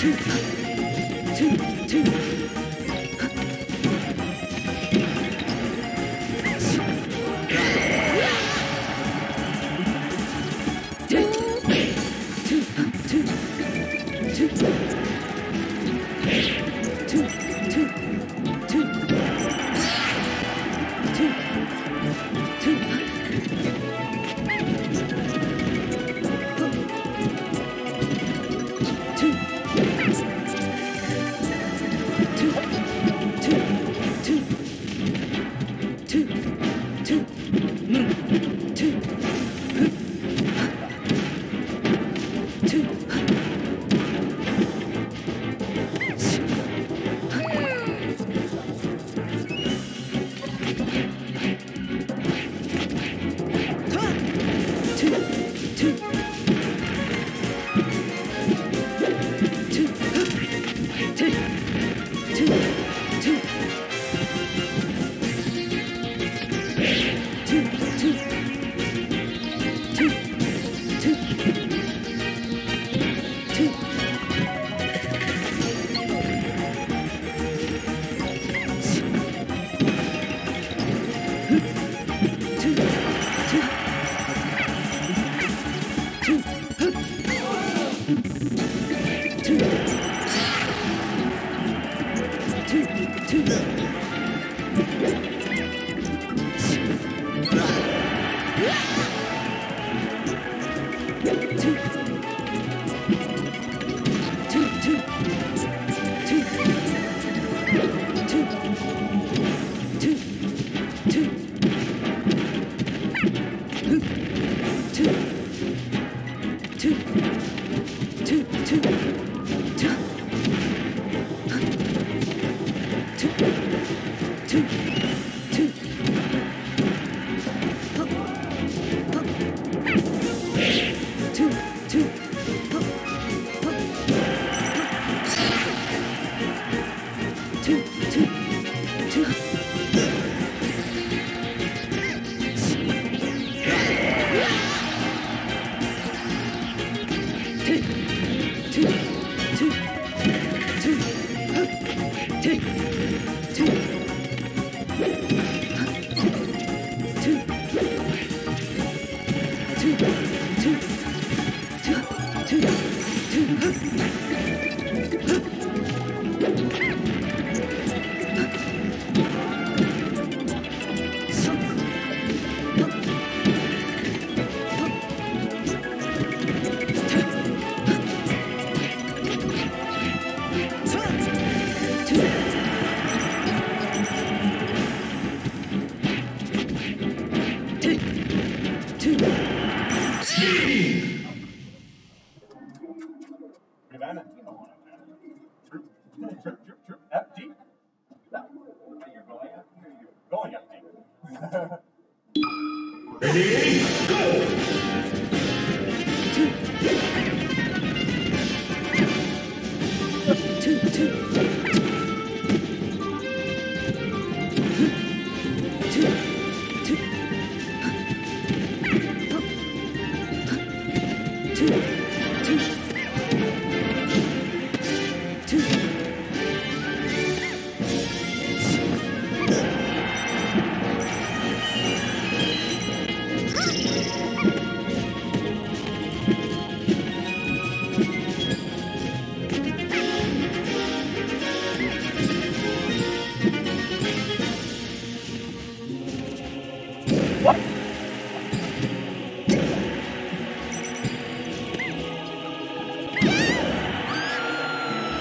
Two. Two. Two. Two. ちょっと。Huh? Come on up now. Chirp, chirp, chirp, chirp. Up deep. Up. You're going up. You're going up deep. Ready? Go! Two, two, two, two.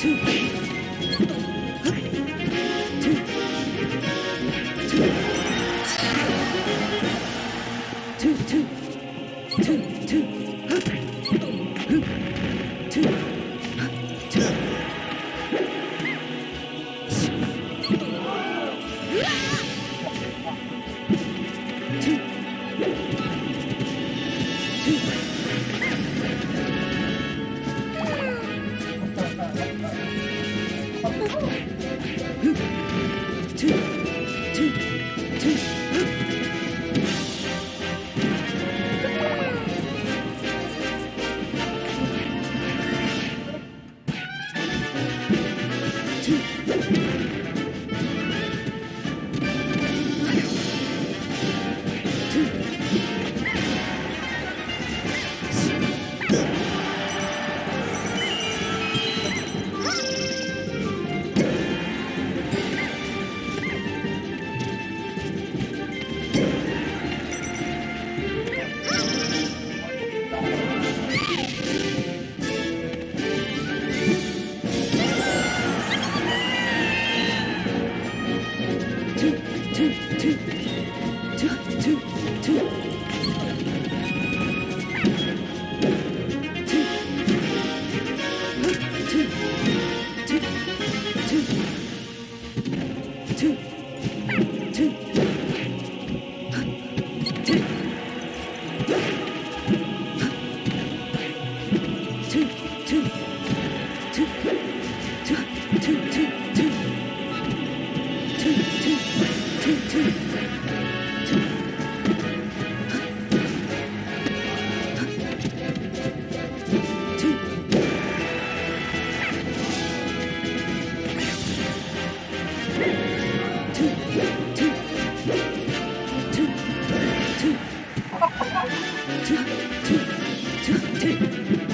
Two. って。